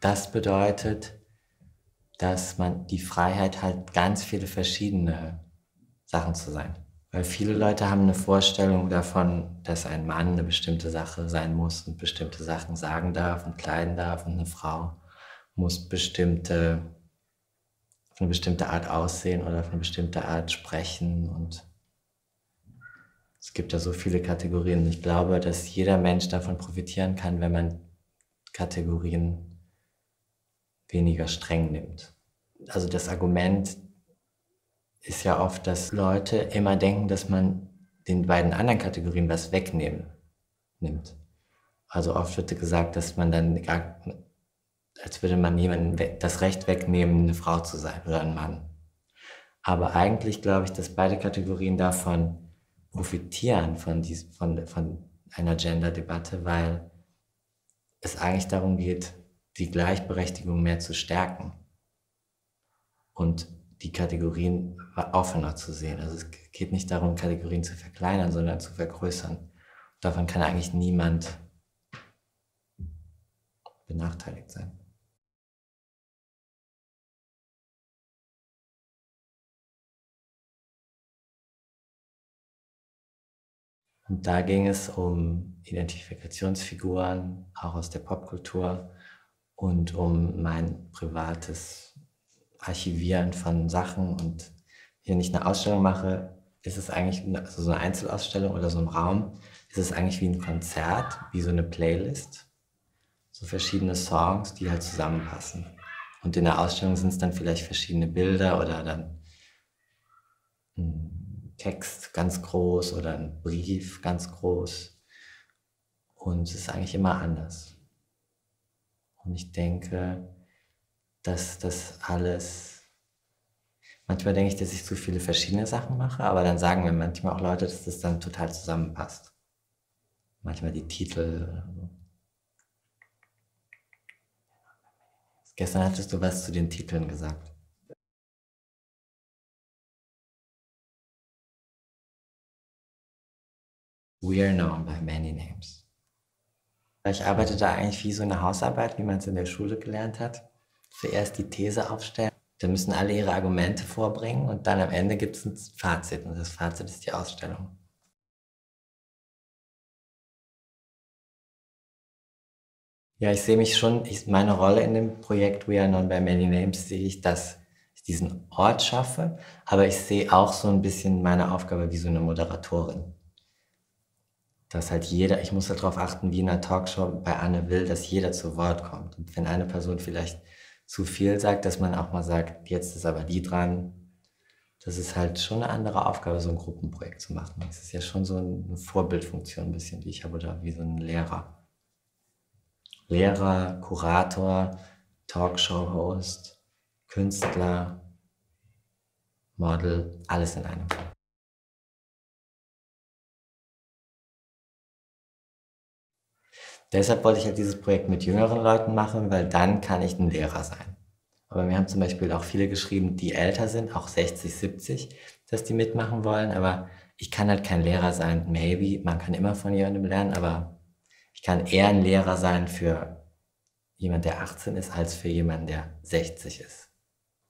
das bedeutet, dass man die Freiheit hat, ganz viele verschiedene Sachen zu sein. Weil viele Leute haben eine Vorstellung davon, dass ein Mann eine bestimmte Sache sein muss und bestimmte Sachen sagen darf und kleiden darf und eine Frau muss bestimmte, auf eine bestimmte Art aussehen oder auf eine bestimmte Art sprechen und es gibt ja so viele Kategorien. Ich glaube, dass jeder Mensch davon profitieren kann, wenn man Kategorien weniger streng nimmt. Also das Argument ist ja oft, dass Leute immer denken, dass man den beiden anderen Kategorien was wegnehmen nimmt. Also oft wird gesagt, dass man dann gar, als würde man jemandem das Recht wegnehmen, eine Frau zu sein oder ein Mann. Aber eigentlich glaube ich, dass beide Kategorien davon profitieren, von, dies, von, von einer Gender-Debatte, weil es eigentlich darum geht, die Gleichberechtigung mehr zu stärken und die Kategorien offener zu sehen. Also es geht nicht darum, Kategorien zu verkleinern, sondern zu vergrößern. davon kann eigentlich niemand benachteiligt sein. Und da ging es um Identifikationsfiguren, auch aus der Popkultur und um mein privates Archivieren von Sachen. Und hier nicht eine Ausstellung mache, ist es eigentlich also so eine Einzelausstellung oder so ein Raum, ist es eigentlich wie ein Konzert, wie so eine Playlist. So verschiedene Songs, die halt zusammenpassen. Und in der Ausstellung sind es dann vielleicht verschiedene Bilder oder dann Text ganz groß oder ein Brief ganz groß. Und es ist eigentlich immer anders. Und ich denke, dass das alles, manchmal denke ich, dass ich zu viele verschiedene Sachen mache, aber dann sagen mir manchmal auch Leute, dass das dann total zusammenpasst. Manchmal die Titel. Gestern hattest du was zu den Titeln gesagt. We are known by many names. Ich arbeite da eigentlich wie so eine Hausarbeit, wie man es in der Schule gelernt hat. Zuerst die These aufstellen, da müssen alle ihre Argumente vorbringen und dann am Ende gibt es ein Fazit und das Fazit ist die Ausstellung. Ja, ich sehe mich schon, ich, meine Rolle in dem Projekt We Are Known by Many Names sehe ich, dass ich diesen Ort schaffe, aber ich sehe auch so ein bisschen meine Aufgabe wie so eine Moderatorin dass halt jeder, ich muss halt darauf achten, wie in einer Talkshow bei Anne Will, dass jeder zu Wort kommt. Und wenn eine Person vielleicht zu viel sagt, dass man auch mal sagt, jetzt ist aber die dran. Das ist halt schon eine andere Aufgabe, so ein Gruppenprojekt zu machen. Das ist ja schon so eine Vorbildfunktion ein bisschen, die ich habe, oder wie so ein Lehrer. Lehrer, Kurator, Talkshow-Host, Künstler, Model, alles in einem Deshalb wollte ich halt dieses Projekt mit jüngeren Leuten machen, weil dann kann ich ein Lehrer sein. Aber mir haben zum Beispiel auch viele geschrieben, die älter sind, auch 60, 70, dass die mitmachen wollen. Aber ich kann halt kein Lehrer sein. Maybe, man kann immer von jemandem lernen, aber ich kann eher ein Lehrer sein für jemand, der 18 ist, als für jemanden, der 60 ist.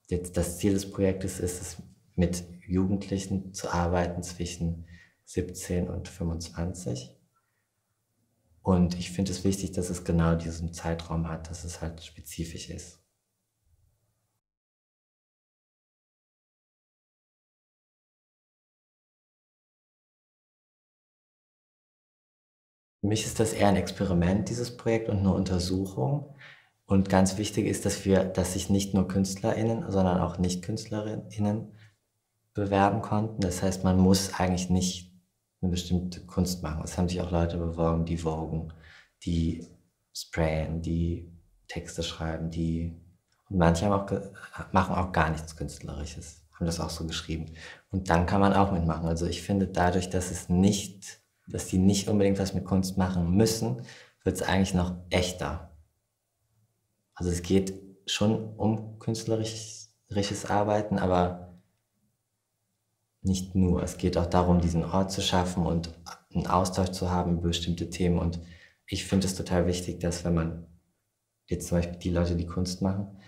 Jetzt das Ziel des Projektes ist es, mit Jugendlichen zu arbeiten zwischen 17 und 25 und ich finde es wichtig, dass es genau diesen Zeitraum hat, dass es halt spezifisch ist. Für mich ist das eher ein Experiment, dieses Projekt, und eine Untersuchung. Und ganz wichtig ist, dass wir, dass sich nicht nur KünstlerInnen, sondern auch Nicht-KünstlerInnen bewerben konnten. Das heißt, man muss eigentlich nicht eine bestimmte Kunst machen. Es haben sich auch Leute beworben, die vogen, die sprayen, die Texte schreiben, die und manche auch machen auch gar nichts Künstlerisches, haben das auch so geschrieben. Und dann kann man auch mitmachen. Also ich finde dadurch, dass es nicht, dass die nicht unbedingt was mit Kunst machen müssen, wird es eigentlich noch echter. Also es geht schon um künstlerisches Arbeiten, aber nicht nur. Es geht auch darum, diesen Ort zu schaffen und einen Austausch zu haben über bestimmte Themen. Und ich finde es total wichtig, dass wenn man jetzt zum Beispiel die Leute, die Kunst machen,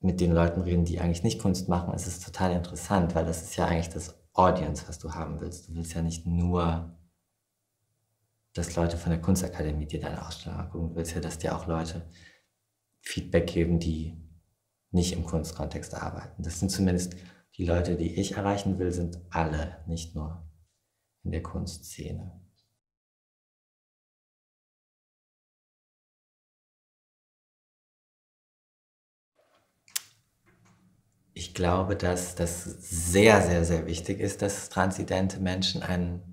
mit den Leuten reden, die eigentlich nicht Kunst machen, ist es total interessant, weil das ist ja eigentlich das Audience, was du haben willst. Du willst ja nicht nur, dass Leute von der Kunstakademie dir deine Ausstellung angucken, du willst ja, dass dir auch Leute Feedback geben, die nicht im Kunstkontext arbeiten. Das sind zumindest die Leute, die ich erreichen will, sind alle, nicht nur in der Kunstszene. Ich glaube, dass das sehr, sehr, sehr wichtig ist, dass transidente Menschen einen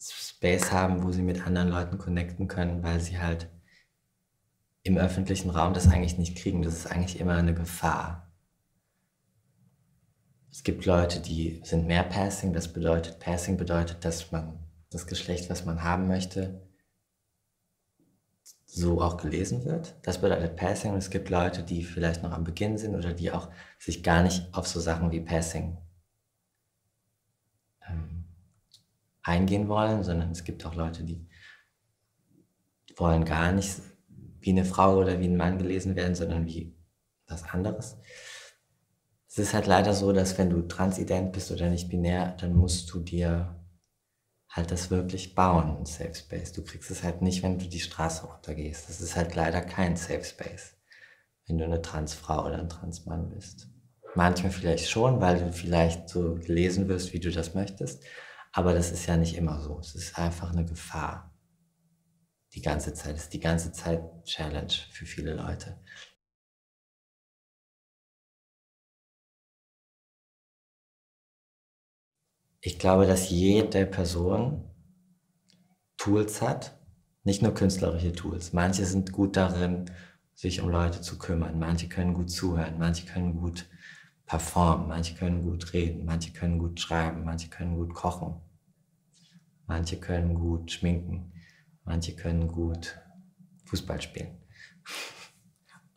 Space haben, wo sie mit anderen Leuten connecten können, weil sie halt im öffentlichen Raum das eigentlich nicht kriegen. Das ist eigentlich immer eine Gefahr. Es gibt Leute, die sind mehr Passing. Das bedeutet, Passing bedeutet, dass man das Geschlecht, was man haben möchte, so auch gelesen wird. Das bedeutet Passing. Und es gibt Leute, die vielleicht noch am Beginn sind oder die auch sich gar nicht auf so Sachen wie Passing ähm, eingehen wollen, sondern es gibt auch Leute, die wollen gar nicht wie eine Frau oder wie ein Mann gelesen werden, sondern wie was anderes. Es ist halt leider so, dass wenn du transident bist oder nicht binär, dann musst du dir halt das wirklich bauen, ein Safe Space. Du kriegst es halt nicht, wenn du die Straße runtergehst. Das ist halt leider kein Safe Space, wenn du eine Transfrau oder ein Transmann bist. Manchmal vielleicht schon, weil du vielleicht so gelesen wirst, wie du das möchtest. Aber das ist ja nicht immer so. Es ist einfach eine Gefahr. Die ganze Zeit. Es ist die ganze Zeit Challenge für viele Leute. Ich glaube, dass jede Person Tools hat, nicht nur künstlerische Tools. Manche sind gut darin, sich um Leute zu kümmern. Manche können gut zuhören, manche können gut performen, manche können gut reden, manche können gut schreiben, manche können gut kochen, manche können gut schminken, manche können gut Fußball spielen.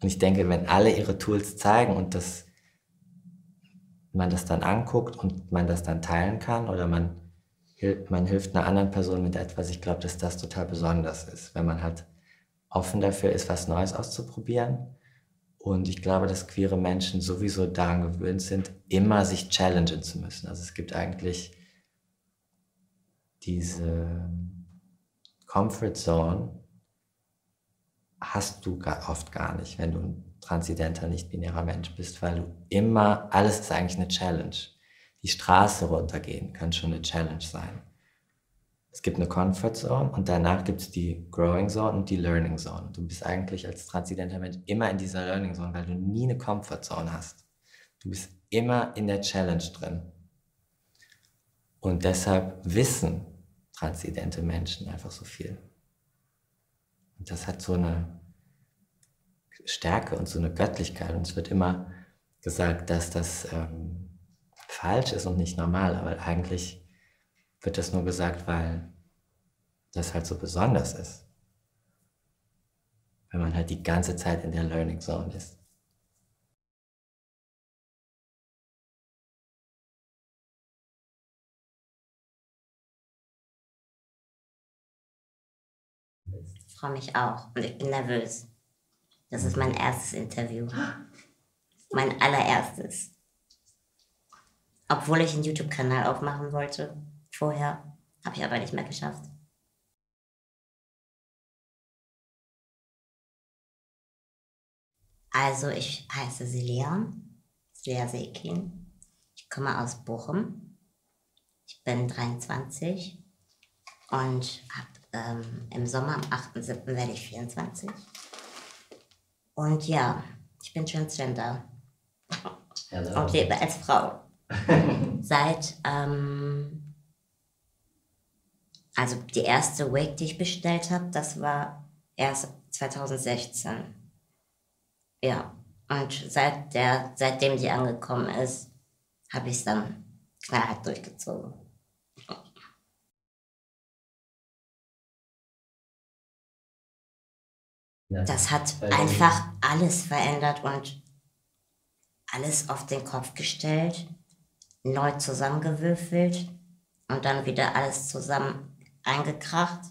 Und ich denke, wenn alle ihre Tools zeigen und das man das dann anguckt und man das dann teilen kann oder man, man hilft einer anderen Person mit etwas. Ich glaube, dass das total besonders ist, wenn man halt offen dafür ist, was Neues auszuprobieren. Und ich glaube, dass queere Menschen sowieso daran gewöhnt sind, immer sich challengen zu müssen. Also es gibt eigentlich diese Comfort Zone, hast du oft gar nicht, wenn du transidenter, nicht-binärer Mensch bist, weil du immer, alles ist eigentlich eine Challenge. Die Straße runtergehen kann schon eine Challenge sein. Es gibt eine Comfort Zone und danach gibt es die Growing Zone und die Learning Zone. Du bist eigentlich als transidenter Mensch immer in dieser Learning Zone, weil du nie eine Comfort Zone hast. Du bist immer in der Challenge drin. Und deshalb wissen transidente Menschen einfach so viel. Und das hat so eine Stärke und so eine Göttlichkeit. Und es wird immer gesagt, dass das ähm, falsch ist und nicht normal, aber eigentlich wird das nur gesagt, weil das halt so besonders ist. Wenn man halt die ganze Zeit in der Learning Zone ist. Ich freue mich auch und ich bin nervös. Das ist mein erstes Interview. Mein allererstes. Obwohl ich einen YouTube-Kanal aufmachen wollte vorher, habe ich aber nicht mehr geschafft. Also ich heiße Celia, Celia Sekin. Ich komme aus Bochum. Ich bin 23 und hab, ähm, im Sommer am 8.7. werde ich 24. Und ja, ich bin Transgender Hello. und lebe als Frau. Seit, ähm, also die erste Wig, die ich bestellt habe, das war erst 2016. Ja, und seit der, seitdem die angekommen ist, habe ich es dann knallhart durchgezogen. Das hat einfach alles verändert und alles auf den Kopf gestellt, neu zusammengewürfelt und dann wieder alles zusammen eingekracht.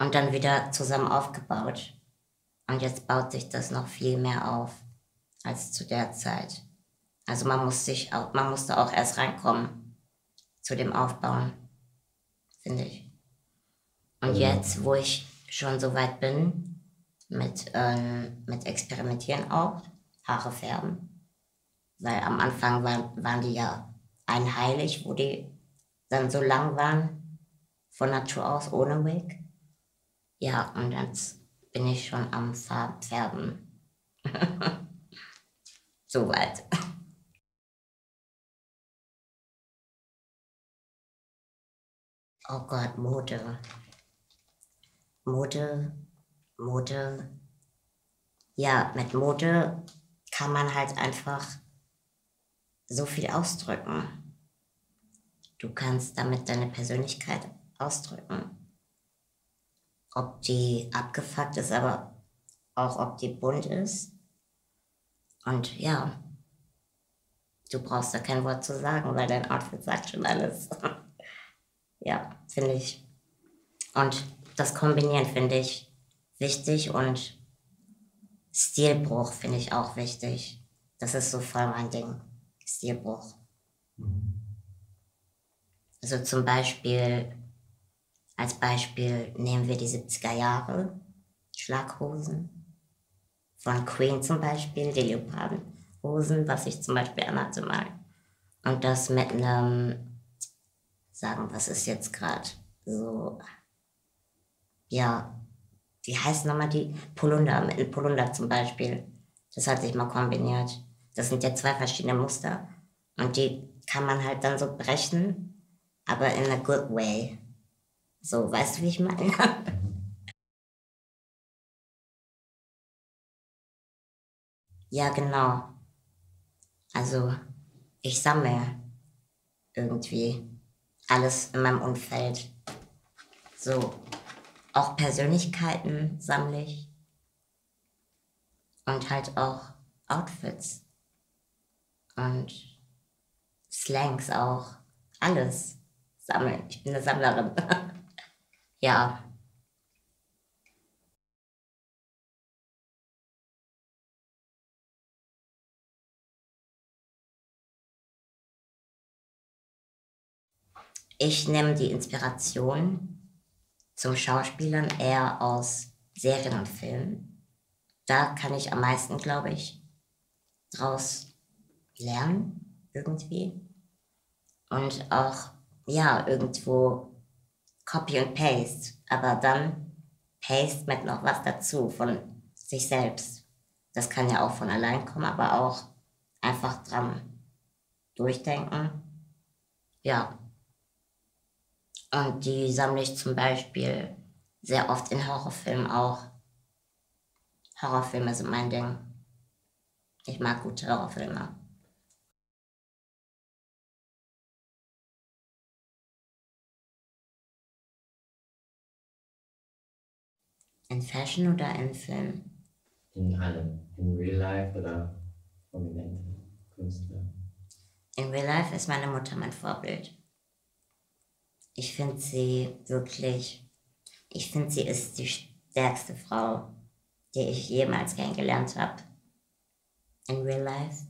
und dann wieder zusammen aufgebaut. Und jetzt baut sich das noch viel mehr auf als zu der Zeit. Also man muss sich auch, man musste auch erst reinkommen zu dem Aufbauen, finde ich. Und Ja. jetzt, wo ich schon so weit bin, mit, ähm, mit Experimentieren auch, Haare färben. Weil am Anfang waren, waren die ja einheilig, wo die dann so lang waren, von Natur aus, ohne Wig. Ja, und jetzt bin ich schon am Farb färben. Soweit. Oh Gott, Mode. Mode, Mode. Ja, mit Mode kann man halt einfach so viel ausdrücken. Du kannst damit deine Persönlichkeit ausdrücken. Ob die abgefuckt ist, aber auch ob die bunt ist. Und ja, du brauchst da kein Wort zu sagen, weil dein Outfit sagt schon alles. ja, finde ich. Und das Kombinieren finde ich wichtig und Stilbruch finde ich auch wichtig. Das ist so voll mein Ding. Stilbruch. Also zum Beispiel, als Beispiel nehmen wir die 70er Jahre, Schlaghosen. Von Queen zum Beispiel, die Leopardenhosen, was ich zum Beispiel anhatte mal. Und das mit einem, sagen, was ist jetzt gerade so, ja, wie heißt nochmal die Polunder, Polunder zum Beispiel. Das hat sich mal kombiniert. Das sind ja zwei verschiedene Muster. Und die kann man halt dann so brechen, aber in a good way. So, weißt du, wie ich meine? ja, genau. Also, ich sammle irgendwie alles in meinem Umfeld. So, auch Persönlichkeiten sammle ich. Und halt auch Outfits. Und Slangs auch. Alles sammeln. Ich bin eine Sammlerin. ja. Ich nehme die Inspiration zum Schauspielern eher aus Serien und Filmen. Da kann ich am meisten, glaube ich, draus lernen, irgendwie. Und auch, ja, irgendwo Copy und Paste, aber dann Paste mit noch was dazu von sich selbst. Das kann ja auch von allein kommen, aber auch einfach dran durchdenken. Ja. Und die sammle ich zum Beispiel sehr oft in Horrorfilmen auch. Horrorfilme sind mein Ding. Ich mag gute Horrorfilme. In Fashion oder in Film? In allem. In Real Life oder prominente Künstler. In Real Life ist meine Mutter mein Vorbild. Ich finde sie wirklich, ich finde sie ist die stärkste Frau, die ich jemals kennengelernt habe. In Real Life.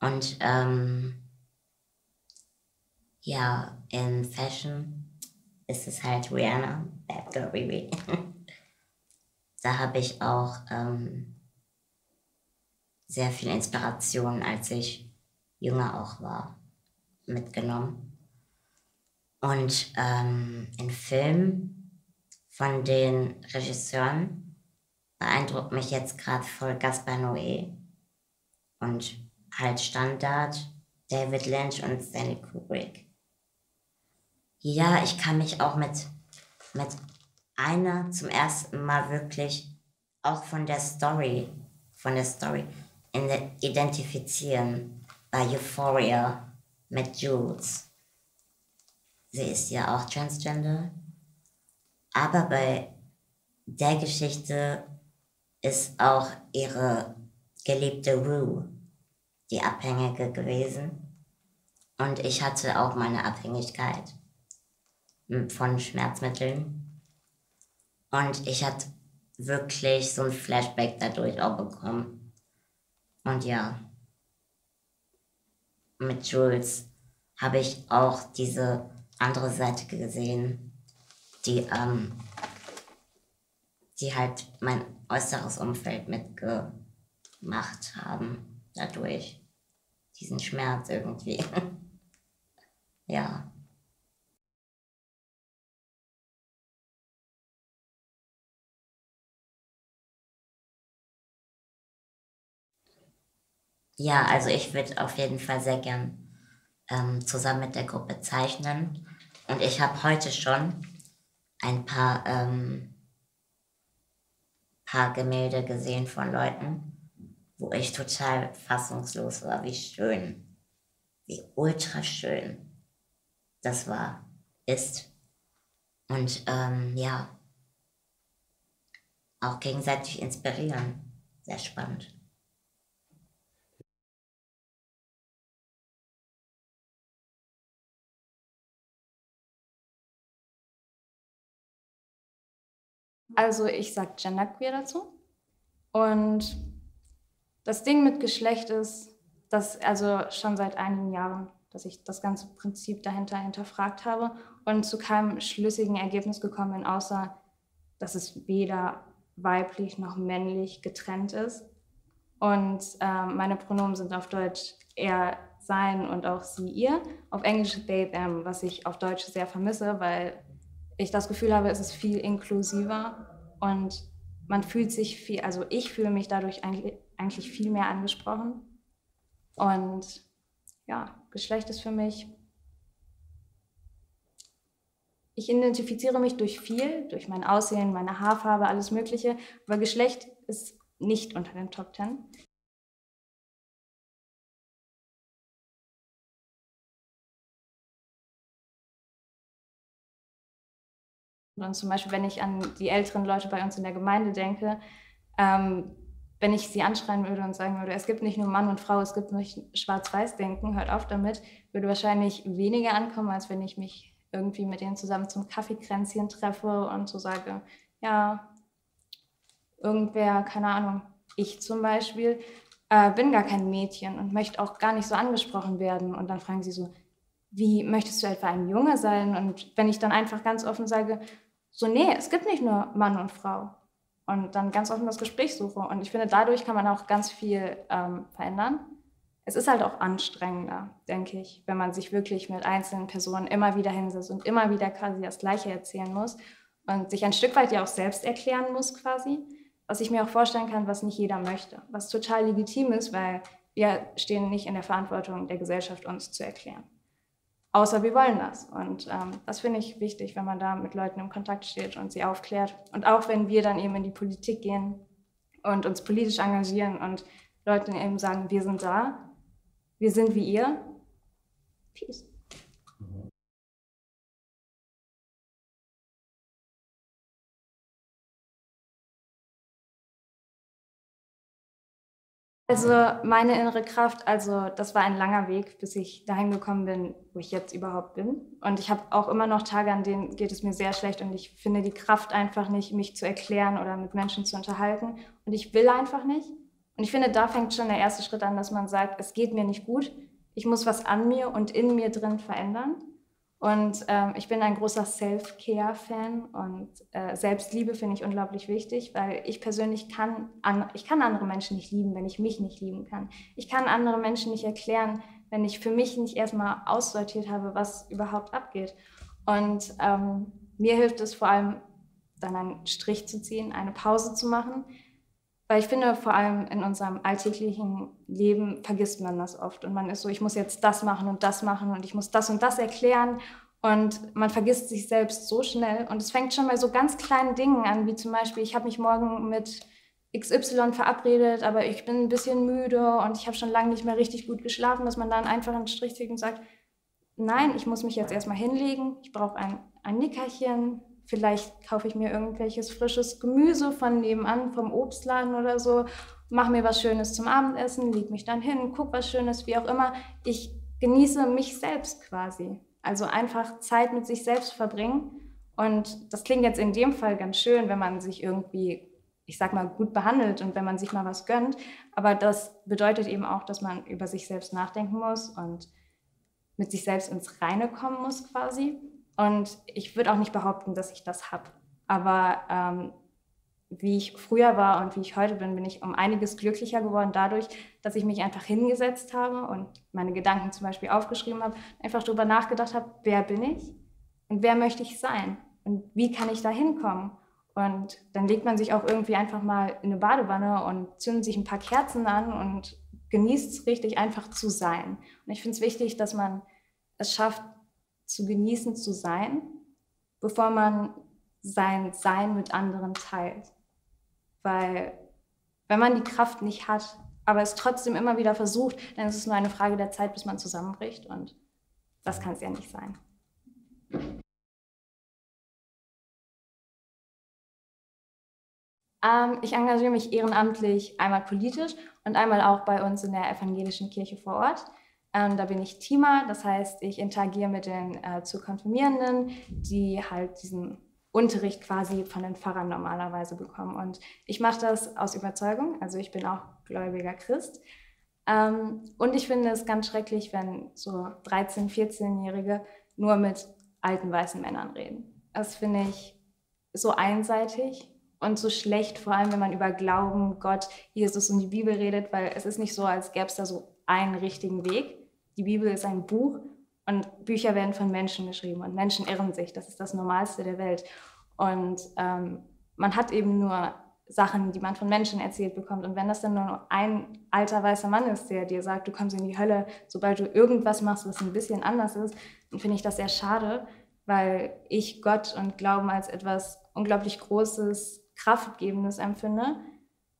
Und ähm, ja, in Fashion ist es halt Rihanna, Bad Girl Riri. da habe ich auch ähm, sehr viel Inspiration, als ich jünger auch war, mitgenommen. Und ähm, in Filmen von den Regisseuren beeindruckt mich jetzt gerade voll Gaspar Noé und halt Standard David Lynch und Stanley Kubrick. Ja, ich kann mich auch mit, mit einer zum ersten Mal wirklich auch von der Story, von der Story identifizieren bei Euphoria mit Jules. Sie ist ja auch transgender. Aber bei der Geschichte ist auch ihre geliebte Rue die Abhängige gewesen. Und ich hatte auch meine Abhängigkeit von Schmerzmitteln. Und ich hatte wirklich so ein Flashback dadurch auch bekommen. Und ja, mit Jules habe ich auch diese andere Seite gesehen, die, ähm, die halt mein äußeres Umfeld mitgemacht haben, dadurch. Diesen Schmerz irgendwie. ja. Ja, also ich würde auf jeden Fall sehr gern ähm, zusammen mit der Gruppe zeichnen. Und ich habe heute schon ein paar, ähm, paar Gemälde gesehen von Leuten, wo ich total fassungslos war, wie schön, wie ultra schön das war, ist. Und ähm, ja, auch gegenseitig inspirieren. Sehr spannend. Also ich sage genderqueer dazu. Und das Ding mit Geschlecht ist, dass also schon seit einigen Jahren, dass ich das ganze Prinzip dahinter hinterfragt habe und zu keinem schlüssigen Ergebnis gekommen bin, außer dass es weder weiblich noch männlich getrennt ist. Und äh, meine Pronomen sind auf Deutsch eher sein und auch sie, ihr. Auf Englisch they, them, was ich auf Deutsch sehr vermisse, weil ich das Gefühl habe, es ist viel inklusiver und man fühlt sich viel, also ich fühle mich dadurch eigentlich, eigentlich viel mehr angesprochen. Und ja, Geschlecht ist für mich, ich identifiziere mich durch viel, durch mein Aussehen, meine Haarfarbe, alles Mögliche, aber Geschlecht ist nicht unter den Top Ten. Und zum Beispiel, wenn ich an die älteren Leute bei uns in der Gemeinde denke, ähm, wenn ich sie anschreien würde und sagen würde, es gibt nicht nur Mann und Frau, es gibt nicht Schwarz-Weiß-Denken, hört auf damit, würde wahrscheinlich weniger ankommen, als wenn ich mich irgendwie mit denen zusammen zum Kaffeekränzchen treffe und so sage, ja, irgendwer, keine Ahnung, ich zum Beispiel, äh, bin gar kein Mädchen und möchte auch gar nicht so angesprochen werden. Und dann fragen sie so, wie möchtest du etwa ein Junge sein? Und wenn ich dann einfach ganz offen sage, so, nee, es gibt nicht nur Mann und Frau. Und dann ganz offen das Gespräch suche. Und ich finde, dadurch kann man auch ganz viel ähm, verändern. Es ist halt auch anstrengender, denke ich, wenn man sich wirklich mit einzelnen Personen immer wieder hinsetzt und immer wieder quasi das Gleiche erzählen muss und sich ein Stück weit ja auch selbst erklären muss quasi, was ich mir auch vorstellen kann, was nicht jeder möchte, was total legitim ist, weil wir stehen nicht in der Verantwortung der Gesellschaft, uns zu erklären außer wir wollen das. Und ähm, das finde ich wichtig, wenn man da mit Leuten im Kontakt steht und sie aufklärt. Und auch wenn wir dann eben in die Politik gehen und uns politisch engagieren und Leuten eben sagen, wir sind da, wir sind wie ihr. Peace. Also meine innere Kraft, also das war ein langer Weg, bis ich dahin gekommen bin, wo ich jetzt überhaupt bin. Und ich habe auch immer noch Tage, an denen geht es mir sehr schlecht und ich finde die Kraft einfach nicht, mich zu erklären oder mit Menschen zu unterhalten. Und ich will einfach nicht. Und ich finde, da fängt schon der erste Schritt an, dass man sagt, es geht mir nicht gut, ich muss was an mir und in mir drin verändern. Und ähm, ich bin ein großer Self-Care-Fan und äh, Selbstliebe finde ich unglaublich wichtig, weil ich persönlich kann, an, ich kann andere Menschen nicht lieben, wenn ich mich nicht lieben kann. Ich kann andere Menschen nicht erklären, wenn ich für mich nicht erstmal aussortiert habe, was überhaupt abgeht. Und ähm, mir hilft es vor allem, dann einen Strich zu ziehen, eine Pause zu machen, weil ich finde, vor allem in unserem alltäglichen Leben vergisst man das oft. Und man ist so, ich muss jetzt das machen und das machen und ich muss das und das erklären. Und man vergisst sich selbst so schnell. Und es fängt schon bei so ganz kleinen Dingen an, wie zum Beispiel, ich habe mich morgen mit XY verabredet, aber ich bin ein bisschen müde und ich habe schon lange nicht mehr richtig gut geschlafen, dass man dann einfach einen Strich zieht und sagt, nein, ich muss mich jetzt erstmal hinlegen, ich brauche ein, ein Nickerchen, Vielleicht kaufe ich mir irgendwelches frisches Gemüse von nebenan, vom Obstladen oder so, mache mir was Schönes zum Abendessen, leg mich dann hin, guck was Schönes, wie auch immer. Ich genieße mich selbst quasi. Also einfach Zeit mit sich selbst verbringen Und das klingt jetzt in dem Fall ganz schön, wenn man sich irgendwie, ich sag mal, gut behandelt und wenn man sich mal was gönnt. Aber das bedeutet eben auch, dass man über sich selbst nachdenken muss und mit sich selbst ins Reine kommen muss quasi. Und ich würde auch nicht behaupten, dass ich das habe. Aber ähm, wie ich früher war und wie ich heute bin, bin ich um einiges glücklicher geworden dadurch, dass ich mich einfach hingesetzt habe und meine Gedanken zum Beispiel aufgeschrieben habe, einfach darüber nachgedacht habe, wer bin ich und wer möchte ich sein und wie kann ich da hinkommen. Und dann legt man sich auch irgendwie einfach mal in eine Badewanne und zündet sich ein paar Kerzen an und genießt es richtig einfach zu sein. Und ich finde es wichtig, dass man es schafft, zu genießen zu sein, bevor man sein Sein mit anderen teilt. Weil wenn man die Kraft nicht hat, aber es trotzdem immer wieder versucht, dann ist es nur eine Frage der Zeit, bis man zusammenbricht. Und das kann es ja nicht sein. Ähm, ich engagiere mich ehrenamtlich einmal politisch und einmal auch bei uns in der evangelischen Kirche vor Ort. Ähm, da bin ich Teamer, das heißt, ich interagiere mit den äh, zu Konfirmierenden, die halt diesen Unterricht quasi von den Pfarrern normalerweise bekommen. Und ich mache das aus Überzeugung, also ich bin auch gläubiger Christ. Ähm, und ich finde es ganz schrecklich, wenn so 13-, 14-Jährige nur mit alten weißen Männern reden. Das finde ich so einseitig und so schlecht, vor allem wenn man über Glauben, Gott, Jesus und die Bibel redet, weil es ist nicht so, als gäbe es da so einen richtigen Weg. Die Bibel ist ein Buch und Bücher werden von Menschen geschrieben und Menschen irren sich. Das ist das Normalste der Welt. Und ähm, man hat eben nur Sachen, die man von Menschen erzählt bekommt. Und wenn das dann nur ein alter weißer Mann ist, der dir sagt, du kommst in die Hölle, sobald du irgendwas machst, was ein bisschen anders ist, dann finde ich das sehr schade, weil ich Gott und Glauben als etwas unglaublich Großes, Kraftgebendes empfinde.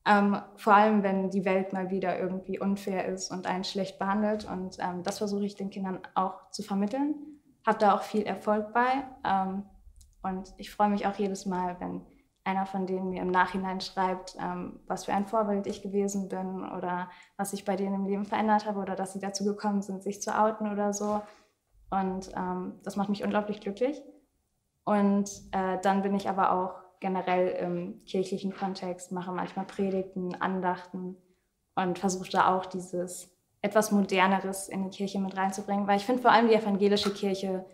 Ähm, vor allem, wenn die Welt mal wieder irgendwie unfair ist und einen schlecht behandelt. Und ähm, das versuche ich den Kindern auch zu vermitteln. Habe da auch viel Erfolg bei. Ähm, und ich freue mich auch jedes Mal, wenn einer von denen mir im Nachhinein schreibt, ähm, was für ein Vorbild ich gewesen bin oder was ich bei denen im Leben verändert habe oder dass sie dazu gekommen sind, sich zu outen oder so. Und ähm, das macht mich unglaublich glücklich. Und äh, dann bin ich aber auch generell im kirchlichen Kontext, mache manchmal Predigten, Andachten und versuche da auch dieses etwas Moderneres in die Kirche mit reinzubringen, weil ich finde vor allem die evangelische Kirche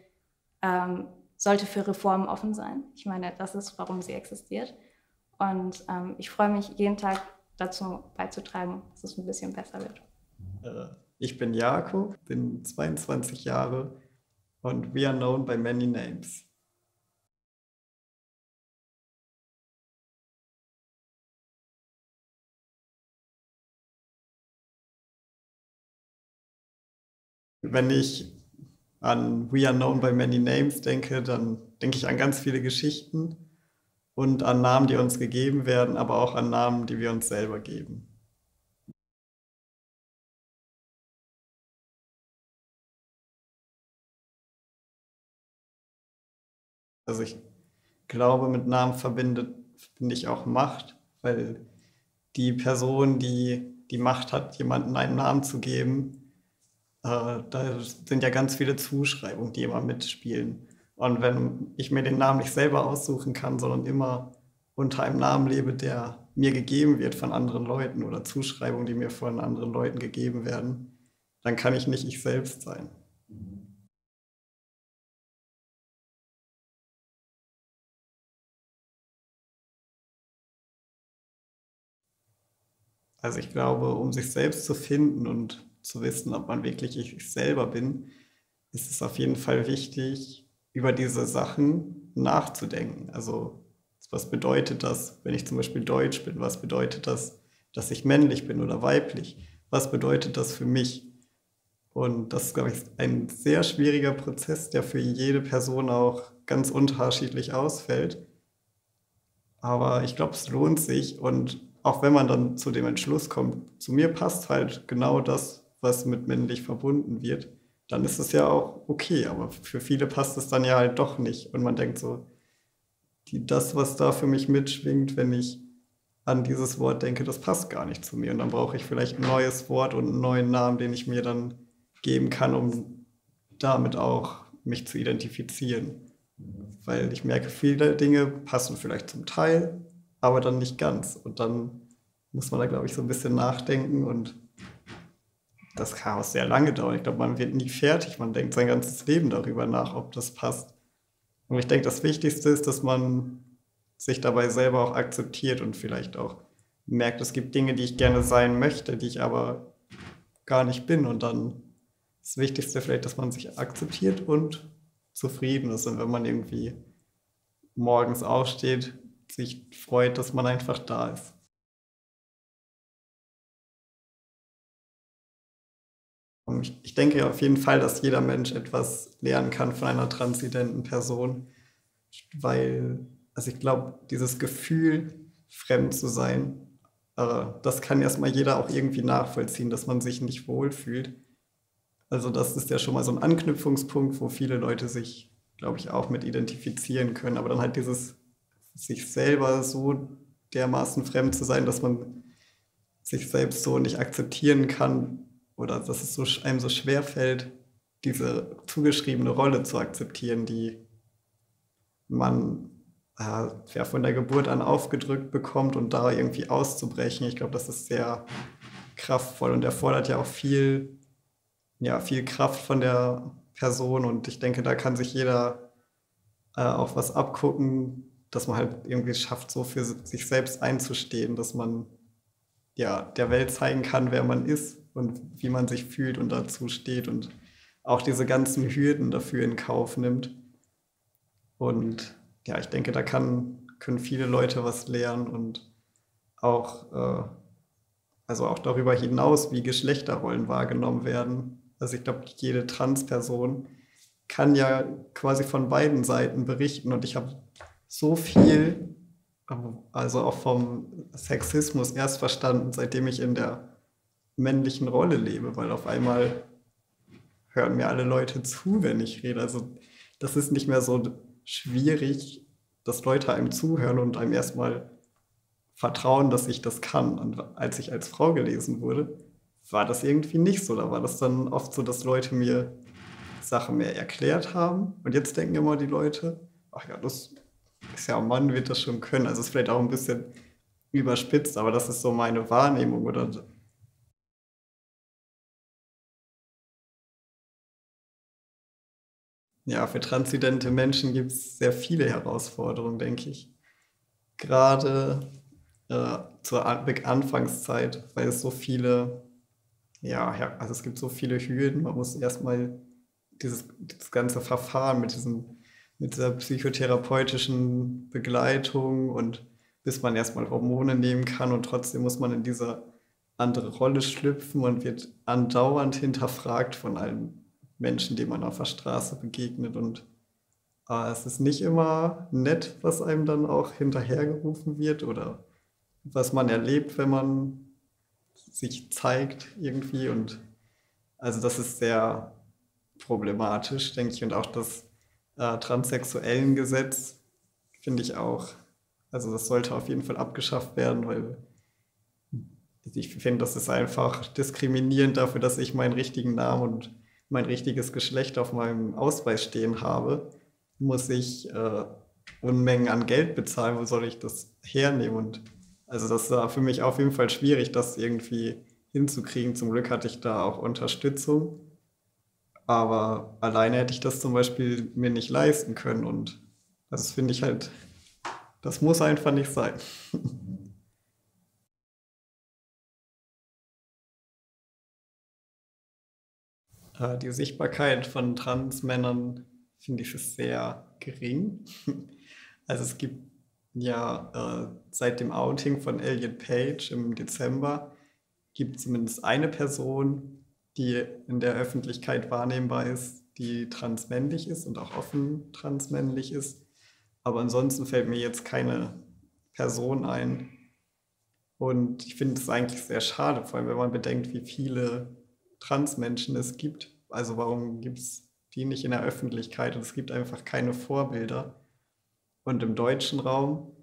ähm, sollte für Reformen offen sein. Ich meine, das ist, warum sie existiert. Und ähm, ich freue mich jeden Tag dazu beizutragen, dass es ein bisschen besser wird. Äh, ich bin Jakob, bin 22 Jahre und we are known by many names. Wenn ich an We Are Known by Many Names denke, dann denke ich an ganz viele Geschichten und an Namen, die uns gegeben werden, aber auch an Namen, die wir uns selber geben. Also ich glaube, mit Namen verbindet, finde ich auch Macht, weil die Person, die die Macht hat, jemandem einen Namen zu geben, da sind ja ganz viele Zuschreibungen, die immer mitspielen. Und wenn ich mir den Namen nicht selber aussuchen kann, sondern immer unter einem Namen lebe, der mir gegeben wird von anderen Leuten oder Zuschreibungen, die mir von anderen Leuten gegeben werden, dann kann ich nicht ich selbst sein. Also ich glaube, um sich selbst zu finden und zu wissen, ob man wirklich ich selber bin, ist es auf jeden Fall wichtig, über diese Sachen nachzudenken. Also was bedeutet das, wenn ich zum Beispiel deutsch bin? Was bedeutet das, dass ich männlich bin oder weiblich? Was bedeutet das für mich? Und das ist, glaube ich, ein sehr schwieriger Prozess, der für jede Person auch ganz unterschiedlich ausfällt. Aber ich glaube, es lohnt sich. Und auch wenn man dann zu dem Entschluss kommt, zu mir passt halt genau das, was mit männlich verbunden wird, dann ist es ja auch okay. Aber für viele passt es dann ja halt doch nicht. Und man denkt so, die, das, was da für mich mitschwingt, wenn ich an dieses Wort denke, das passt gar nicht zu mir. Und dann brauche ich vielleicht ein neues Wort und einen neuen Namen, den ich mir dann geben kann, um damit auch mich zu identifizieren. weil ich merke, viele Dinge passen vielleicht zum Teil, aber dann nicht ganz. Und dann muss man da, glaube ich, so ein bisschen nachdenken und das auch sehr lange dauern. Ich glaube, man wird nie fertig. Man denkt sein ganzes Leben darüber nach, ob das passt. Und ich denke, das Wichtigste ist, dass man sich dabei selber auch akzeptiert und vielleicht auch merkt, es gibt Dinge, die ich gerne sein möchte, die ich aber gar nicht bin. Und dann das Wichtigste vielleicht, dass man sich akzeptiert und zufrieden ist. Und wenn man irgendwie morgens aufsteht, sich freut, dass man einfach da ist. Ich, denke auf jeden Fall, dass jeder Mensch etwas lernen kann von einer transzendenten Person, weil, also ich glaube, dieses Gefühl, fremd zu sein, äh, das kann erstmal jeder auch irgendwie nachvollziehen, dass man sich nicht wohlfühlt. Also das ist ja schon mal so ein Anknüpfungspunkt, wo viele Leute sich, glaube ich, auch mit identifizieren können. Aber dann halt dieses sich selber so dermaßen fremd zu sein, dass man sich selbst so nicht akzeptieren kann oder dass es so, einem so schwer fällt, diese zugeschriebene Rolle zu akzeptieren, die man äh, ja, von der Geburt an aufgedrückt bekommt und da irgendwie auszubrechen. Ich glaube, das ist sehr kraftvoll und erfordert ja auch viel, ja, viel Kraft von der Person und ich denke, da kann sich jeder äh, auch was abgucken, dass man halt irgendwie schafft, so für sich selbst einzustehen, dass man ja der Welt zeigen kann, wer man ist und wie man sich fühlt und dazu steht und auch diese ganzen Hürden dafür in Kauf nimmt. Und ja, ich denke, da kann, können viele Leute was lernen und auch, äh, also auch darüber hinaus, wie Geschlechterrollen wahrgenommen werden. Also ich glaube, jede Transperson kann ja quasi von beiden Seiten berichten und ich habe so viel, also auch vom Sexismus erst verstanden, seitdem ich in der männlichen Rolle lebe, weil auf einmal hören mir alle Leute zu, wenn ich rede. Also das ist nicht mehr so schwierig, dass Leute einem zuhören und einem erstmal vertrauen, dass ich das kann. Und als ich als Frau gelesen wurde, war das irgendwie nicht so. Da war das dann oft so, dass Leute mir Sachen mehr erklärt haben. Und jetzt denken immer die Leute, ach ja, das ist ja ein Mann, wird das schon können. Also ist vielleicht auch ein bisschen überspitzt, aber das ist so meine Wahrnehmung oder ja, für transidente Menschen gibt es sehr viele Herausforderungen, denke ich. Gerade äh, zur Anfangszeit, weil es so viele, ja, also es gibt so viele Hürden. Man muss erstmal dieses, das ganze Verfahren mit diesem mit dieser psychotherapeutischen Begleitung und bis man erstmal Hormone nehmen kann und trotzdem muss man in diese andere Rolle schlüpfen und wird andauernd hinterfragt von allen Menschen, denen man auf der Straße begegnet. Und äh, es ist nicht immer nett, was einem dann auch hinterhergerufen wird oder was man erlebt, wenn man sich zeigt irgendwie. Und also das ist sehr problematisch, denke ich, und auch das äh, transsexuellen Gesetz finde ich auch, also das sollte auf jeden Fall abgeschafft werden, weil ich finde, das ist einfach diskriminierend dafür, dass ich meinen richtigen Namen und mein richtiges Geschlecht auf meinem Ausweis stehen habe, muss ich äh, Unmengen an Geld bezahlen, wo soll ich das hernehmen? Und also das war für mich auf jeden Fall schwierig, das irgendwie hinzukriegen. Zum Glück hatte ich da auch Unterstützung. Aber alleine hätte ich das zum Beispiel mir nicht leisten können. Und das finde ich halt, das muss einfach nicht sein. die Sichtbarkeit von Transmännern finde ich sehr gering. Also es gibt ja äh, seit dem Outing von Elliot Page im Dezember gibt zumindest eine Person, die in der Öffentlichkeit wahrnehmbar ist, die transmännlich ist und auch offen transmännlich ist. Aber ansonsten fällt mir jetzt keine Person ein. Und ich finde es eigentlich sehr schade, vor allem wenn man bedenkt, wie viele Transmenschen es gibt. Also warum gibt es die nicht in der Öffentlichkeit? Und es gibt einfach keine Vorbilder. Und im deutschen Raum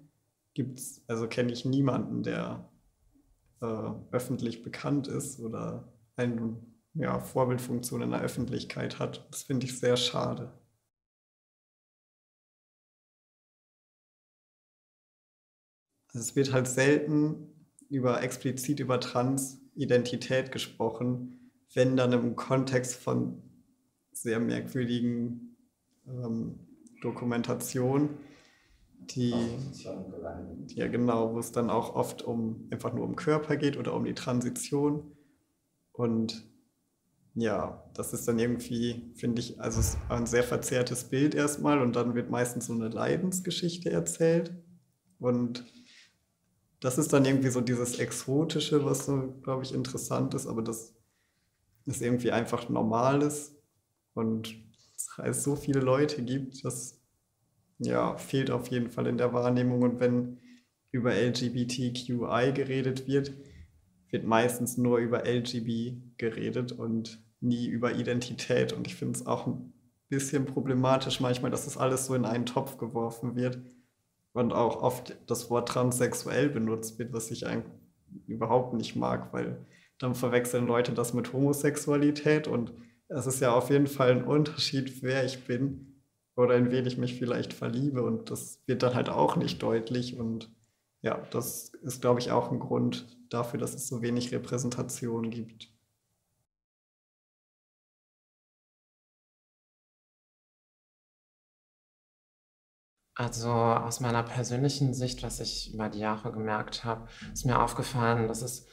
gibt's, also kenne ich niemanden, der äh, öffentlich bekannt ist oder eine ja, Vorbildfunktion in der Öffentlichkeit hat. Das finde ich sehr schade. Also es wird halt selten über explizit über Transidentität gesprochen, wenn dann im Kontext von sehr merkwürdigen ähm, Dokumentationen, die, ja genau, wo es dann auch oft um einfach nur um Körper geht oder um die Transition. Und ja, das ist dann irgendwie, finde ich, also ein sehr verzerrtes Bild erstmal und dann wird meistens so eine Leidensgeschichte erzählt. Und das ist dann irgendwie so dieses Exotische, was so, glaube ich, interessant ist, aber das ist irgendwie einfach Normales und es so viele Leute gibt, das ja, fehlt auf jeden Fall in der Wahrnehmung. Und wenn über LGBTQI geredet wird, wird meistens nur über LGB geredet und nie über Identität. Und ich finde es auch ein bisschen problematisch manchmal, dass das alles so in einen Topf geworfen wird und auch oft das Wort transsexuell benutzt wird, was ich eigentlich überhaupt nicht mag, weil dann verwechseln Leute das mit Homosexualität und es ist ja auf jeden Fall ein Unterschied, wer ich bin oder in wen ich mich vielleicht verliebe und das wird dann halt auch nicht deutlich und ja, das ist, glaube ich, auch ein Grund dafür, dass es so wenig Repräsentation gibt. Also aus meiner persönlichen Sicht, was ich über die Jahre gemerkt habe, ist mir aufgefallen, dass es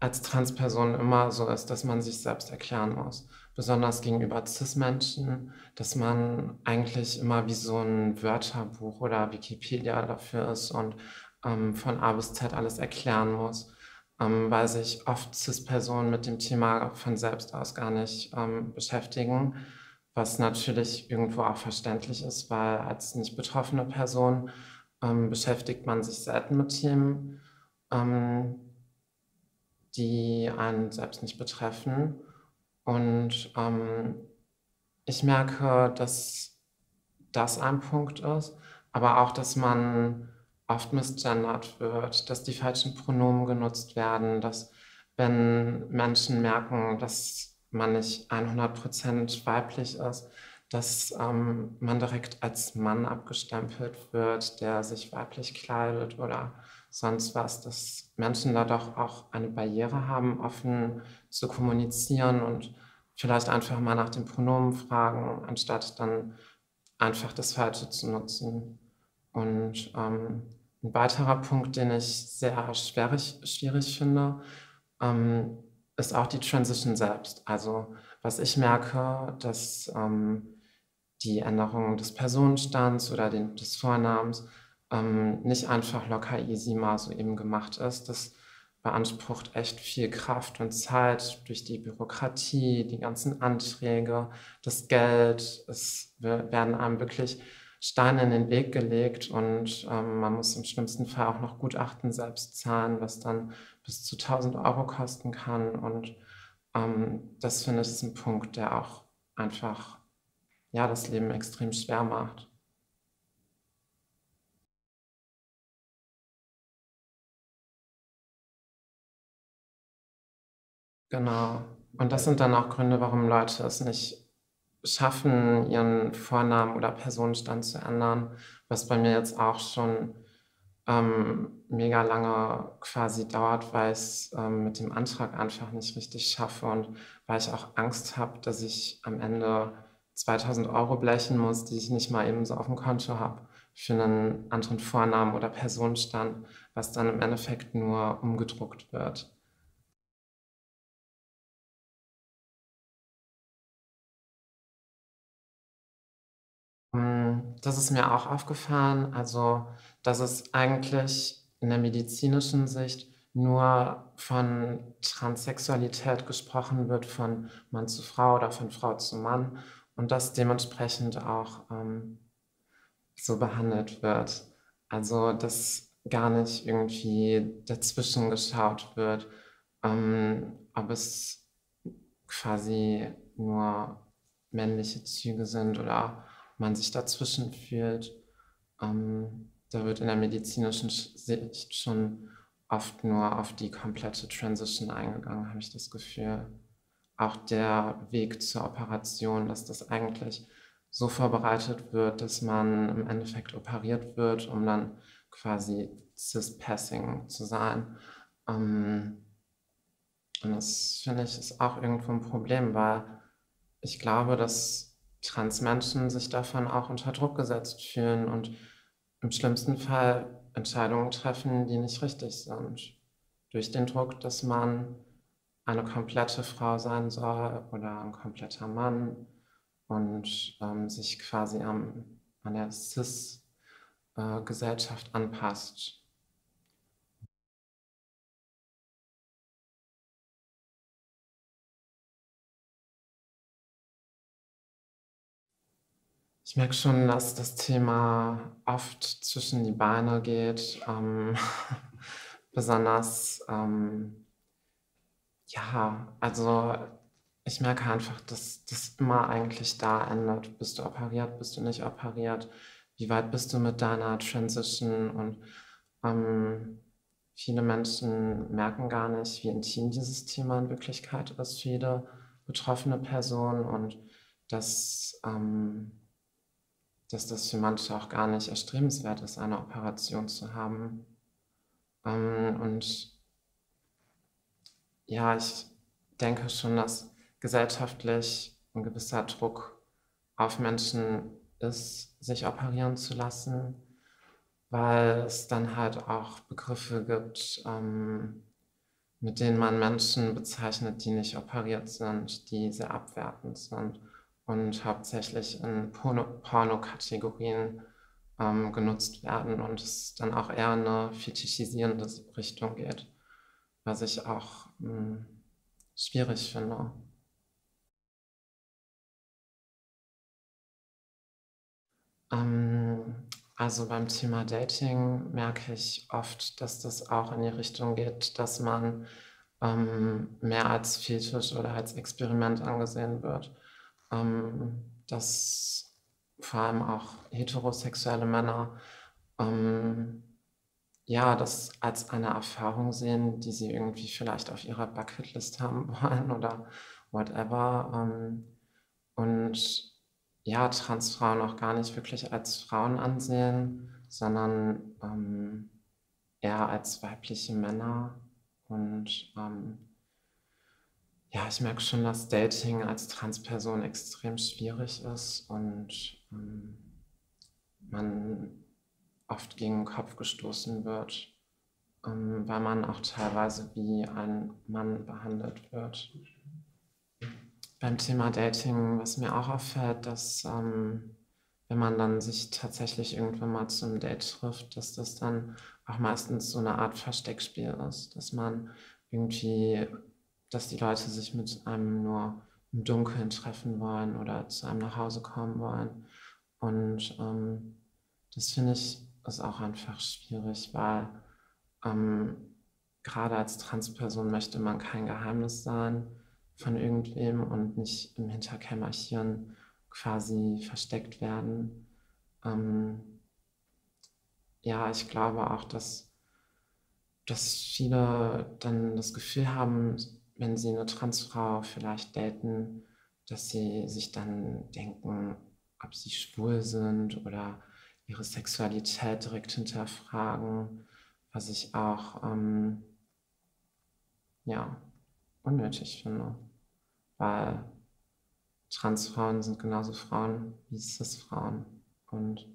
als Transperson immer so ist, dass man sich selbst erklären muss. Besonders gegenüber CIS-Menschen, dass man eigentlich immer wie so ein Wörterbuch oder Wikipedia dafür ist und ähm, von A bis Z alles erklären muss, ähm, weil sich oft CIS-Personen mit dem Thema von selbst aus gar nicht ähm, beschäftigen was natürlich irgendwo auch verständlich ist, weil als nicht betroffene Person ähm, beschäftigt man sich selten mit Themen, ähm, die einen selbst nicht betreffen. Und ähm, ich merke, dass das ein Punkt ist, aber auch, dass man oft misgendert wird, dass die falschen Pronomen genutzt werden, dass wenn Menschen merken, dass man nicht 100% weiblich ist, dass ähm, man direkt als Mann abgestempelt wird, der sich weiblich kleidet oder sonst was, dass Menschen da doch auch eine Barriere haben, offen zu kommunizieren und vielleicht einfach mal nach den Pronomen fragen, anstatt dann einfach das Falsche zu nutzen. Und ähm, ein weiterer Punkt, den ich sehr schwierig, schwierig finde, ähm, ist auch die Transition selbst. Also was ich merke, dass ähm, die Änderung des Personenstands oder den, des Vornamens ähm, nicht einfach locker easy mal so eben gemacht ist. Das beansprucht echt viel Kraft und Zeit durch die Bürokratie, die ganzen Anträge, das Geld. Es werden einem wirklich Steine in den Weg gelegt und ähm, man muss im schlimmsten Fall auch noch Gutachten selbst zahlen, was dann bis zu 1000 Euro kosten kann. Und ähm, das finde ich ist ein Punkt, der auch einfach ja, das Leben extrem schwer macht. Genau. Und das sind dann auch Gründe, warum Leute es nicht schaffen, ihren Vornamen oder Personenstand zu ändern, was bei mir jetzt auch schon ähm, mega lange quasi dauert, weil ich es ähm, mit dem Antrag einfach nicht richtig schaffe und weil ich auch Angst habe, dass ich am Ende 2000 Euro blechen muss, die ich nicht mal eben so auf dem Konto habe für einen anderen Vornamen oder Personenstand, was dann im Endeffekt nur umgedruckt wird. Das ist mir auch aufgefallen. Also dass es eigentlich in der medizinischen Sicht nur von Transsexualität gesprochen wird, von Mann zu Frau oder von Frau zu Mann und das dementsprechend auch ähm, so behandelt wird. Also dass gar nicht irgendwie dazwischen geschaut wird, ähm, ob es quasi nur männliche Züge sind oder man sich dazwischen fühlt. Ähm, da wird in der medizinischen Sicht schon oft nur auf die komplette Transition eingegangen, habe ich das Gefühl. Auch der Weg zur Operation, dass das eigentlich so vorbereitet wird, dass man im Endeffekt operiert wird, um dann quasi cis-passing zu sein. Ähm, und das finde ich ist auch irgendwo ein Problem, weil ich glaube, dass Transmenschen sich davon auch unter Druck gesetzt fühlen und im schlimmsten Fall Entscheidungen treffen, die nicht richtig sind. Durch den Druck, dass man eine komplette Frau sein soll oder ein kompletter Mann und ähm, sich quasi am, an der CIS-Gesellschaft äh, anpasst. Ich merke schon, dass das Thema oft zwischen die Beine geht, ähm, besonders, ähm, ja, also ich merke einfach, dass das immer eigentlich da endet. Bist du operiert, bist du nicht operiert? Wie weit bist du mit deiner Transition? Und ähm, viele Menschen merken gar nicht, wie intim dieses Thema in Wirklichkeit ist für jede betroffene Person und dass ähm, dass das für manche auch gar nicht erstrebenswert ist, eine Operation zu haben. Ähm, und ja, ich denke schon, dass gesellschaftlich ein gewisser Druck auf Menschen ist, sich operieren zu lassen, weil es dann halt auch Begriffe gibt, ähm, mit denen man Menschen bezeichnet, die nicht operiert sind, die sehr abwertend sind und hauptsächlich in Porno-Kategorien ähm, genutzt werden und es dann auch eher in eine fetischisierende Richtung geht, was ich auch mh, hm, schwierig finde. Ähm, also beim Thema Dating merke ich oft, dass das auch in die Richtung geht, dass man ähm, mehr als Fetisch oder als Experiment angesehen wird ähm, dass vor allem auch heterosexuelle Männer ähm, ja das als eine Erfahrung sehen, die sie irgendwie vielleicht auf ihrer Bucketlist haben wollen oder whatever. Ähm, und ja, Transfrauen auch gar nicht wirklich als Frauen ansehen, sondern ähm, eher als weibliche Männer und ähm, ja, ich merke schon, dass Dating als Transperson extrem schwierig ist und ähm, man oft gegen den Kopf gestoßen wird, ähm, weil man auch teilweise wie ein Mann behandelt wird. Beim Thema Dating, was mir auch auffällt, dass ähm, wenn man dann sich tatsächlich irgendwann mal zum Date trifft, dass das dann auch meistens so eine Art Versteckspiel ist, dass man irgendwie dass die Leute sich mit einem nur im Dunkeln treffen wollen oder zu einem nach Hause kommen wollen. Und ähm, das finde ich ist auch einfach schwierig, weil ähm, gerade als Transperson möchte man kein Geheimnis sein von irgendwem und nicht im Hinterkämmerchen quasi versteckt werden. Ähm, ja, ich glaube auch, dass, dass viele dann das Gefühl haben, wenn sie eine Transfrau vielleicht daten, dass sie sich dann denken, ob sie schwul sind oder ihre Sexualität direkt hinterfragen, was ich auch ähm, ja, unnötig finde, weil Transfrauen sind genauso Frauen wie Cis-Frauen und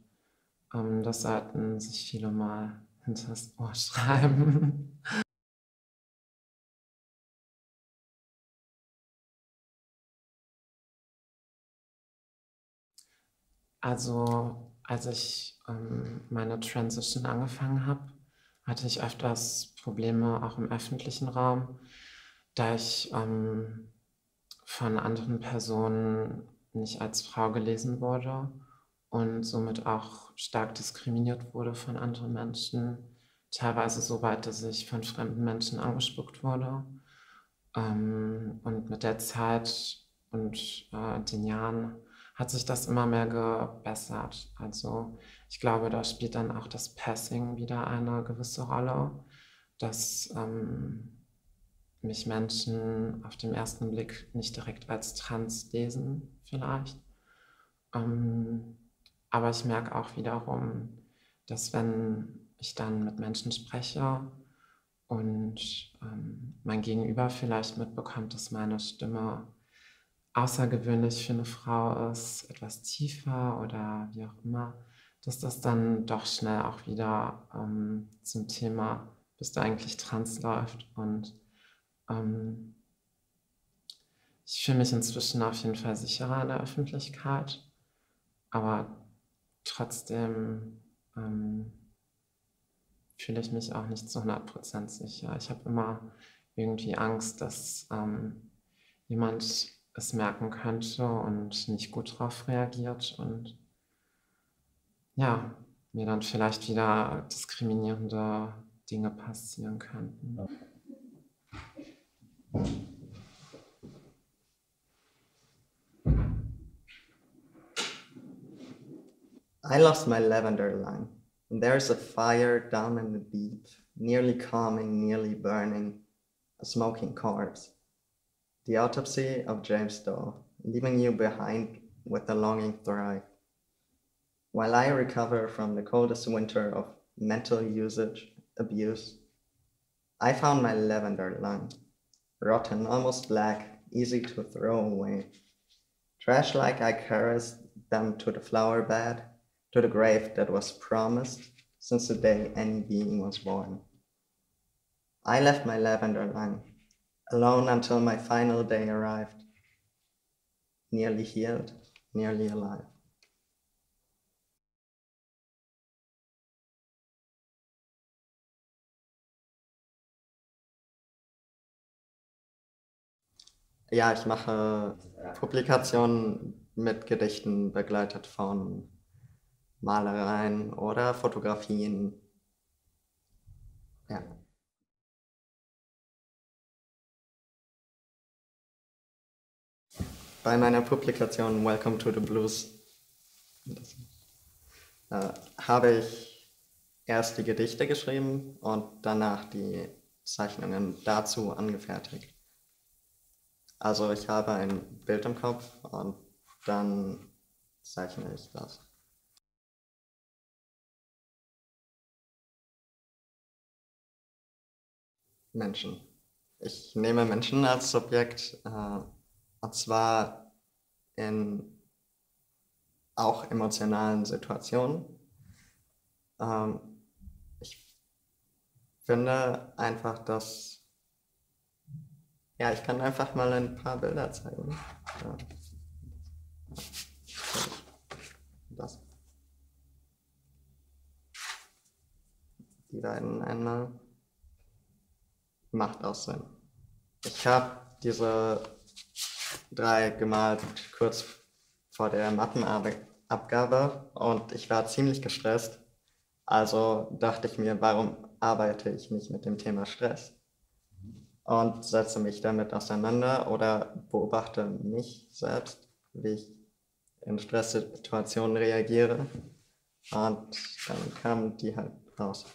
ähm, das sollten sich viele mal hinters Ohr schreiben. Also, als ich ähm, meine Transition angefangen habe, hatte ich öfters Probleme auch im öffentlichen Raum, da ich ähm, von anderen Personen nicht als Frau gelesen wurde und somit auch stark diskriminiert wurde von anderen Menschen, teilweise so weit, dass ich von fremden Menschen angespuckt wurde. Ähm, und mit der Zeit und äh, den Jahren hat sich das immer mehr gebessert. Also ich glaube, da spielt dann auch das Passing wieder eine gewisse Rolle, dass ähm, mich Menschen auf den ersten Blick nicht direkt als trans lesen vielleicht. Ähm, aber ich merke auch wiederum, dass wenn ich dann mit Menschen spreche und ähm, mein Gegenüber vielleicht mitbekommt, dass meine Stimme außergewöhnlich für eine Frau ist, etwas tiefer oder wie auch immer, dass das dann doch schnell auch wieder ähm, zum Thema bist du eigentlich trans läuft. Und ähm, ich fühle mich inzwischen auf jeden Fall sicherer in der Öffentlichkeit, aber trotzdem ähm, fühle ich mich auch nicht zu 100% sicher. Ich habe immer irgendwie Angst, dass ähm, jemand es merken könnte und nicht gut darauf reagiert und ja, mir dann vielleicht wieder diskriminierende Dinge passieren könnten. I lost my lavender line, and there is a fire down in the deep, nearly calming, nearly burning, a smoking corpse. The autopsy of James Doe, leaving you behind with a longing thrive. While I recover from the coldest winter of mental usage abuse. I found my lavender lung, rotten, almost black, easy to throw away. Trash like I carried them to the flower bed, to the grave that was promised since the day any being was born. I left my lavender lung, alone until my final day arrived, nearly healed, nearly alive. Ja, ich mache Publikationen mit Gedichten begleitet von Malereien oder Fotografien. Ja. Bei meiner Publikation Welcome to the Blues äh, habe ich erst die Gedichte geschrieben und danach die Zeichnungen dazu angefertigt. Also ich habe ein Bild im Kopf und dann zeichne ich das. Menschen. Ich nehme Menschen als Subjekt äh, und zwar in auch emotionalen Situationen. Ähm, ich finde einfach, dass ja, ich kann einfach mal ein paar Bilder zeigen. Ja. Das. Die beiden einmal. Macht auch Sinn. Ich habe diese drei gemalt kurz vor der Mappenabgabe und ich war ziemlich gestresst. Also dachte ich mir, warum arbeite ich nicht mit dem Thema Stress? und setze mich damit auseinander oder beobachte mich selbst, wie ich in Stresssituationen reagiere. Und dann kamen die halt raus.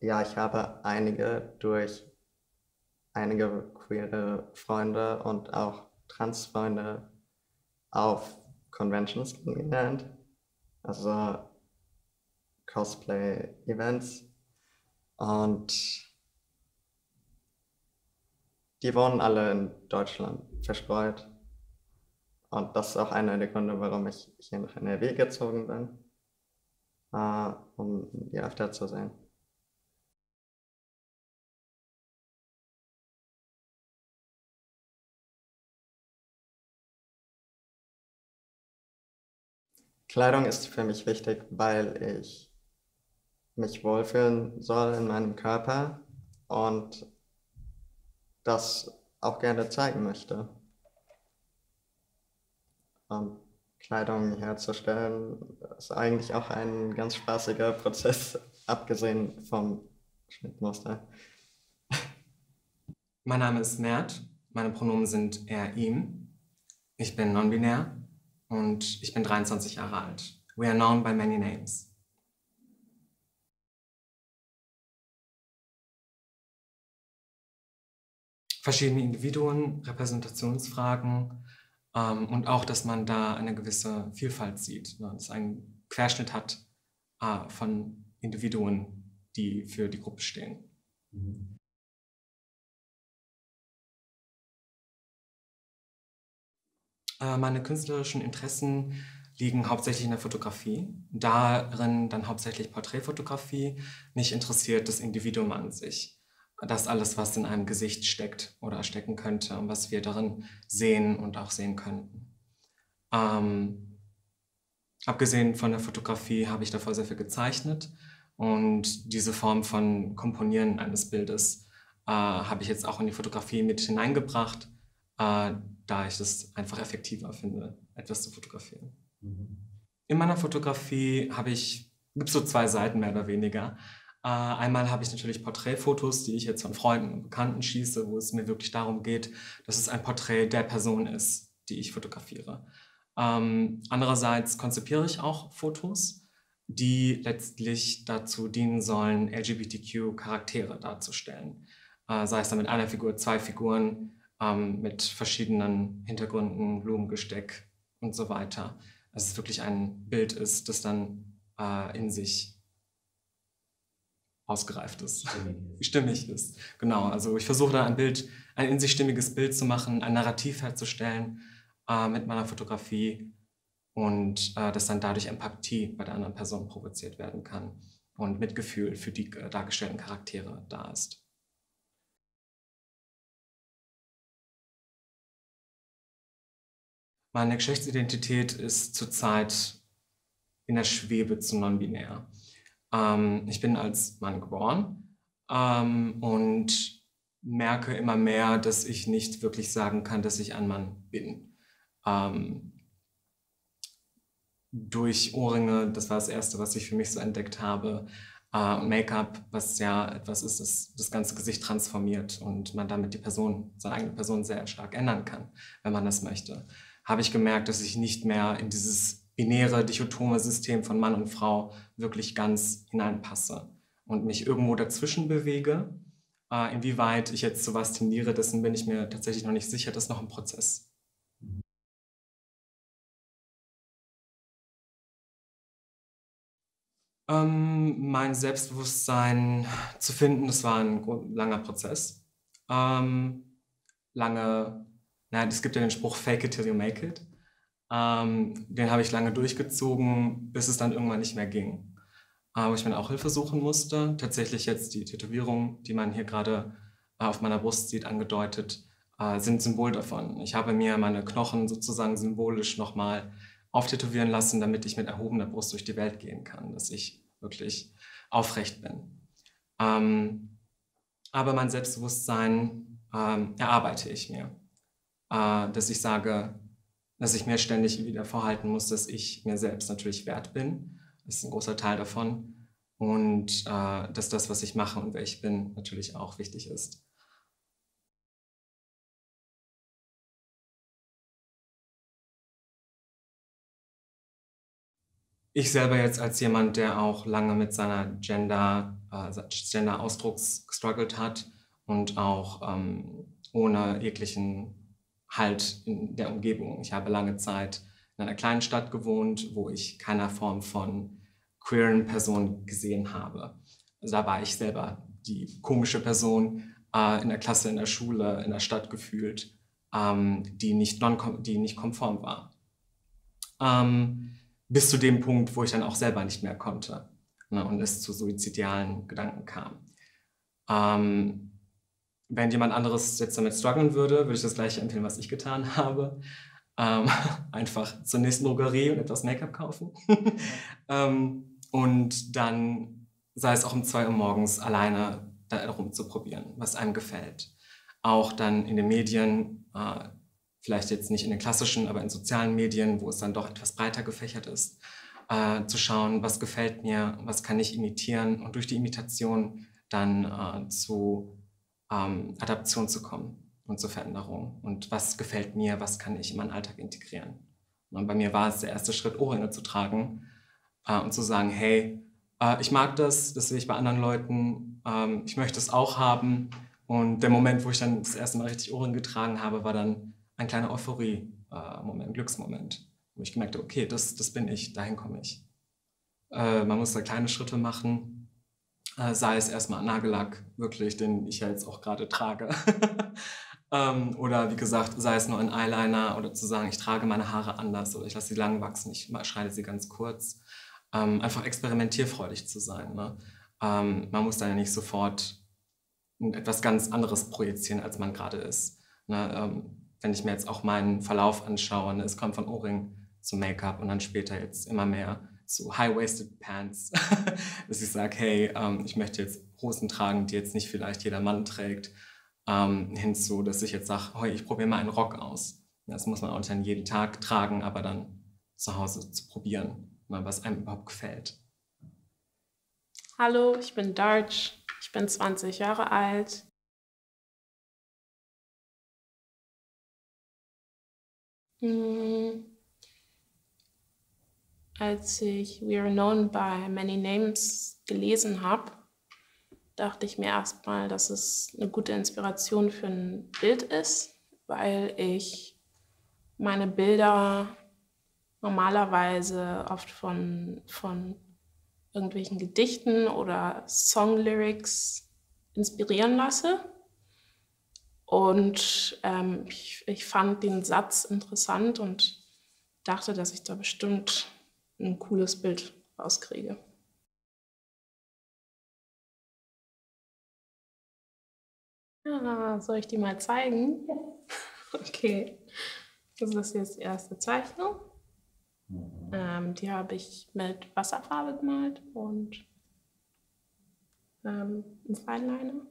Ja, ich habe einige durch einige queere Freunde und auch Transfreunde auf Conventions kennengelernt. Also Cosplay-Events. Und die wohnen alle in Deutschland verstreut. Und das ist auch einer der Gründe, warum ich hier nach NRW gezogen bin, äh, um die öfter zu sehen. Kleidung ist für mich wichtig, weil ich mich wohlfühlen soll in meinem Körper und das auch gerne zeigen möchte. Und Kleidung herzustellen ist eigentlich auch ein ganz spaßiger Prozess, abgesehen vom Schnittmuster. Mein Name ist Mert, meine Pronomen sind er, ihm. Ich bin non-binär und ich bin 23 Jahre alt. We are known by many names. verschiedene Individuen, Repräsentationsfragen, Ähm, und auch, dass man da eine gewisse Vielfalt sieht, ne? dass ein Querschnitt hat äh, von Individuen, die für die Gruppe stehen. Mhm. Meine künstlerischen Interessen liegen hauptsächlich in der Fotografie. Darin dann hauptsächlich Porträtfotografie. Mich interessiert das Individuum an sich. Das alles, was in einem Gesicht steckt oder stecken könnte und was wir darin sehen und auch sehen könnten. Ähm, abgesehen von der Fotografie habe ich davor sehr viel gezeichnet und diese Form von Komponieren eines Bildes äh, habe ich jetzt auch in die Fotografie mit hineingebracht, äh, da ich das einfach effektiver finde, etwas zu fotografieren. In meiner Fotografie habe ich, gibt es so zwei Seiten mehr oder weniger. Äh, einmal habe ich natürlich Porträtfotos, die ich jetzt von Freunden und Bekannten schieße, wo es mir wirklich darum geht, dass es ein Porträt der Person ist, die ich fotografiere. Ähm, andererseits konzipiere ich auch Fotos, die letztlich dazu dienen sollen, LGBTQ-Charaktere darzustellen. Äh, sei es dann mit einer Figur, zwei Figuren, ähm, mit verschiedenen Hintergründen, Blumengesteck und so weiter dass es wirklich ein Bild ist, das dann äh, in sich ausgereift ist, stimmig. stimmig ist. Genau, also ich versuche da ein Bild, ein in sich stimmiges Bild zu machen, ein Narrativ herzustellen äh, mit meiner Fotografie und äh, dass dann dadurch Empathie bei der anderen Person provoziert werden kann und Mitgefühl für die äh, dargestellten Charaktere da ist. Meine Geschlechtsidentität ist zurzeit in der Schwebe zu non-binär. Ähm, ich bin als Mann geboren ähm, und merke immer mehr, dass ich nicht wirklich sagen kann, dass ich ein Mann bin. Ähm, durch Ohrringe, das war das Erste, was ich für mich so entdeckt habe, äh, Make-up, was ja etwas ist, das das ganze Gesicht transformiert und man damit die Person, seine eigene Person sehr stark ändern kann, wenn man das möchte habe ich gemerkt, dass ich nicht mehr in dieses binäre, dichotome System von Mann und Frau wirklich ganz hineinpasse und mich irgendwo dazwischen bewege. Äh, inwieweit ich jetzt zu was tendiere, dessen bin ich mir tatsächlich noch nicht sicher. Das ist noch ein Prozess. Ähm, mein Selbstbewusstsein zu finden, das war ein langer Prozess. Ähm, lange na, es gibt ja den Spruch Fake it till you make it. Ähm, den habe ich lange durchgezogen, bis es dann irgendwann nicht mehr ging. Äh, wo ich mir auch Hilfe suchen musste. Tatsächlich jetzt die Tätowierung, die man hier gerade äh, auf meiner Brust sieht, angedeutet, äh, sind Symbol davon. Ich habe mir meine Knochen sozusagen symbolisch nochmal auftätowieren lassen, damit ich mit erhobener Brust durch die Welt gehen kann, dass ich wirklich aufrecht bin. Ähm, aber mein Selbstbewusstsein ähm, erarbeite ich mir dass ich sage, dass ich mir ständig wieder vorhalten muss, dass ich mir selbst natürlich wert bin. Das ist ein großer Teil davon. Und äh, dass das, was ich mache und wer ich bin, natürlich auch wichtig ist. Ich selber jetzt als jemand, der auch lange mit seiner Gender, äh, Gender-Ausdrucks gestruggelt hat und auch ähm, ohne jeglichen halt in der Umgebung. Ich habe lange Zeit in einer kleinen Stadt gewohnt, wo ich keiner Form von queeren Person gesehen habe. Also da war ich selber die komische Person äh, in der Klasse, in der Schule, in der Stadt gefühlt, ähm, die, nicht non die nicht konform war. Ähm, bis zu dem Punkt, wo ich dann auch selber nicht mehr konnte ne, und es zu suizidialen Gedanken kam. Ähm, wenn jemand anderes jetzt damit strugglen würde, würde ich das gleiche empfehlen, was ich getan habe. Ähm, einfach zur nächsten Drogerie und etwas Make-up kaufen. ähm, und dann, sei es auch um zwei Uhr morgens, alleine da rumzuprobieren, was einem gefällt. Auch dann in den Medien, äh, vielleicht jetzt nicht in den klassischen, aber in sozialen Medien, wo es dann doch etwas breiter gefächert ist, äh, zu schauen, was gefällt mir, was kann ich imitieren und durch die Imitation dann äh, zu ähm, Adaption zu kommen und zur Veränderung. Und was gefällt mir, was kann ich in meinen Alltag integrieren. Und bei mir war es der erste Schritt, Ohrringe zu tragen äh, und zu sagen, hey, äh, ich mag das, das sehe ich bei anderen Leuten, ähm, ich möchte es auch haben. Und der Moment, wo ich dann das erste Mal richtig Ohrringe getragen habe, war dann eine kleine Euphorie, Moment, Glücksmoment, wo ich gemerkt habe, okay, das, das bin ich, dahin komme ich. Äh, man muss da kleine Schritte machen, äh, sei es erstmal Nagellack, wirklich, den ich ja jetzt auch gerade trage. ähm, oder wie gesagt, sei es nur ein Eyeliner oder zu sagen, ich trage meine Haare anders oder ich lasse sie lang wachsen, ich schneide sie ganz kurz. Ähm, einfach experimentierfreudig zu sein. Ne? Ähm, man muss da ja nicht sofort etwas ganz anderes projizieren, als man gerade ist. Ne? Ähm, wenn ich mir jetzt auch meinen Verlauf anschaue, ne? es kommt von Ohrring zu Make-up und dann später jetzt immer mehr zu High-Waisted Pants, dass ich sage, hey, ähm, ich möchte jetzt Hosen tragen, die jetzt nicht vielleicht jeder Mann trägt, ähm, hinzu, dass ich jetzt sage, hey, ich probiere mal einen Rock aus. Das muss man auch nicht jeden Tag tragen, aber dann zu Hause zu probieren, mal was einem überhaupt gefällt. Hallo, ich bin Darch, ich bin 20 Jahre alt. Hm als ich We Are Known by Many Names gelesen habe, dachte ich mir erstmal, dass es eine gute Inspiration für ein Bild ist, weil ich meine Bilder normalerweise oft von, von irgendwelchen Gedichten oder Songlyrics inspirieren lasse. Und ähm, ich, ich fand den Satz interessant und dachte, dass ich da bestimmt ein cooles Bild rauskriege. Ja, soll ich die mal zeigen? Okay. Das ist jetzt die erste Zeichnung. Ähm, die habe ich mit Wasserfarbe gemalt und ähm, einem Feinliner.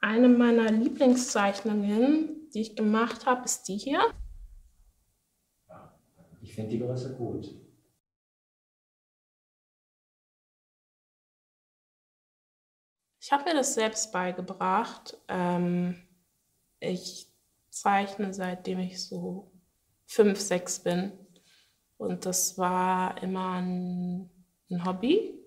Eine meiner Lieblingszeichnungen, die ich gemacht habe, ist die hier. Ich finde die Größe gut. Ich habe mir das selbst beigebracht. Ähm, ich zeichne seitdem ich so fünf, sechs bin. Und das war immer ein, ein Hobby.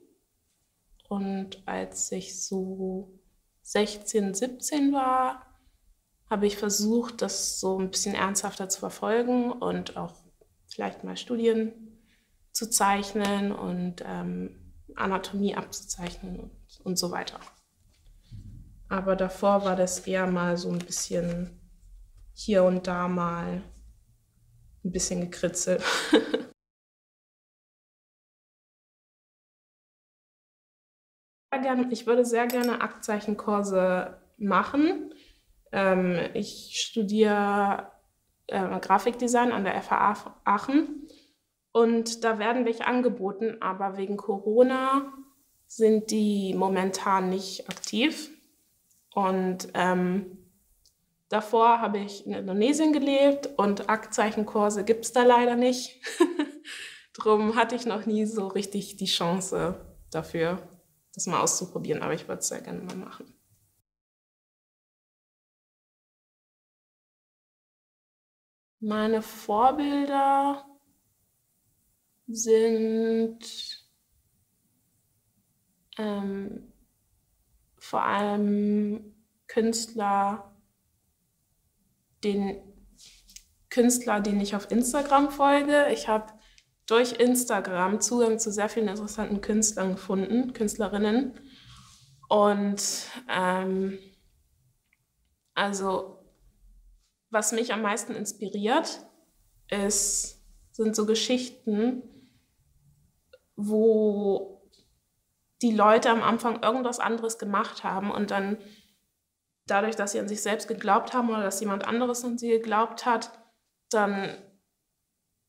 Und als ich so 16, 17 war, habe ich versucht, das so ein bisschen ernsthafter zu verfolgen und auch vielleicht mal Studien zu zeichnen und ähm, Anatomie abzuzeichnen und, und so weiter. Aber davor war das eher mal so ein bisschen hier und da mal ein bisschen gekritzelt. ich würde sehr gerne Aktzeichenkurse machen. Ähm, ich studiere äh, Grafikdesign an der FH Aachen. Und da werden welche angeboten, aber wegen Corona sind die momentan nicht aktiv. Und ähm, davor habe ich in Indonesien gelebt und Aktzeichenkurse gibt es da leider nicht. Drum hatte ich noch nie so richtig die Chance dafür, das mal auszuprobieren, aber ich würde es sehr gerne mal machen. Meine Vorbilder sind ähm, vor allem Künstler, den Künstler, den ich auf Instagram folge. Ich habe durch Instagram Zugang zu sehr vielen interessanten Künstlern gefunden, Künstlerinnen. Und ähm, also was mich am meisten inspiriert, ist, sind so Geschichten, wo die Leute am Anfang irgendwas anderes gemacht haben und dann dadurch, dass sie an sich selbst geglaubt haben oder dass jemand anderes an sie geglaubt hat, dann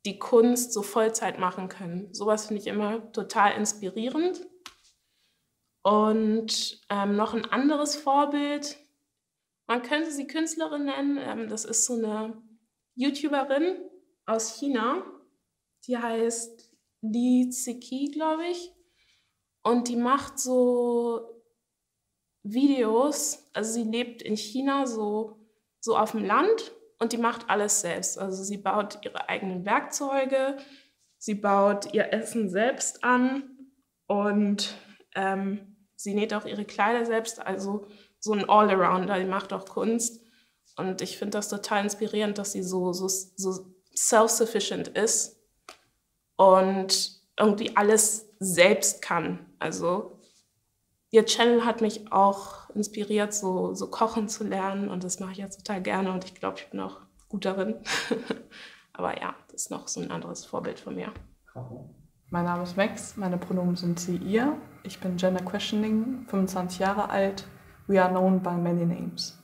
die Kunst so Vollzeit machen können. Sowas finde ich immer total inspirierend. Und ähm, noch ein anderes Vorbild man könnte sie Künstlerin nennen. Ähm, das ist so eine YouTuberin aus China. Die heißt Li Ziki, glaube ich. Und die macht so Videos. Also sie lebt in China so, so auf dem Land und die macht alles selbst. Also sie baut ihre eigenen Werkzeuge, sie baut ihr Essen selbst an und ähm, sie näht auch ihre Kleider selbst. Also so ein Allrounder, die macht auch Kunst. Und ich finde das total inspirierend, dass sie so, so, so self-sufficient ist und irgendwie alles selbst kann. Also ihr Channel hat mich auch inspiriert, so, so kochen zu lernen und das mache ich jetzt total gerne und ich glaube, ich bin auch gut darin. Aber ja, das ist noch so ein anderes Vorbild von mir. Mein Name ist Max, meine Pronomen sind sie, ihr. Ich bin Gender Questioning, 25 Jahre alt. We are known by many names.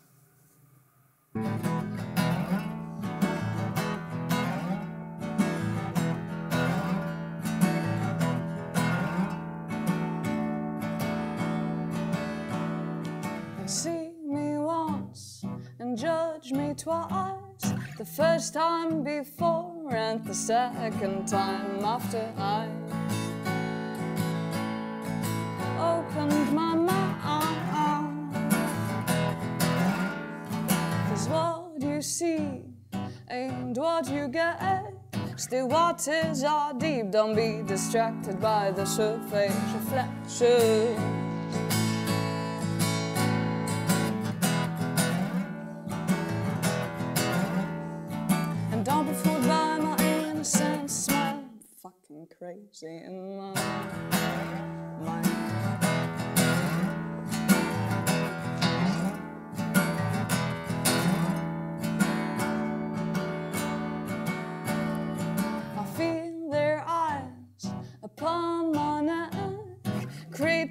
See me once and judge me twice. The first time before and the second time after I what you get. Still, waters are deep, don't be distracted by the surface reflections. And don't be fooled by my innocent smile. Fucking crazy in my mind.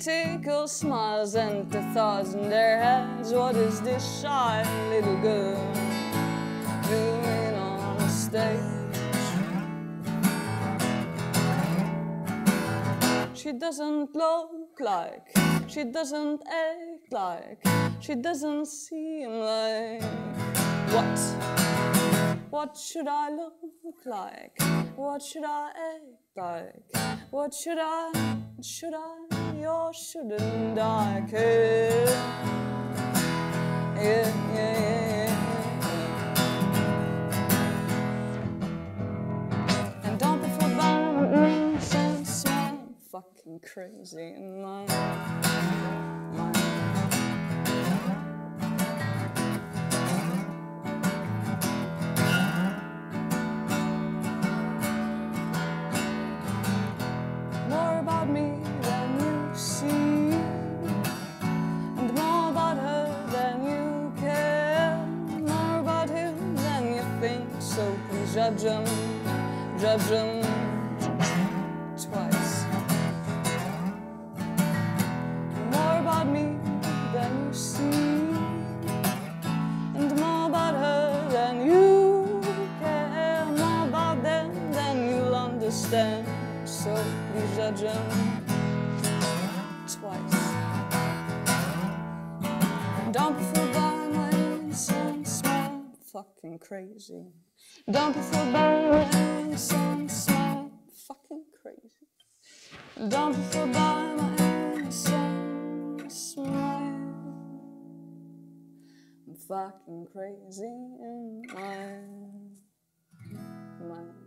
Critical smiles and the thoughts in their heads. What is this shy little girl doing on stage? She doesn't look like, she doesn't act like, she doesn't seem like what? What should I look like? What should I act like? What should I, should I, or shouldn't I care? Yeah, yeah, yeah. And don't be fooled I'm fucking crazy in my. Judge him, judge him twice. More about me than you see, and more about her than you care, more about them than you'll understand. So please judge him twice. Don't be fooled by my innocent smile, fucking crazy. Don't fooled by my innocent smile, fucking crazy. Don't be by my innocent smile. I'm fucking crazy in my mind.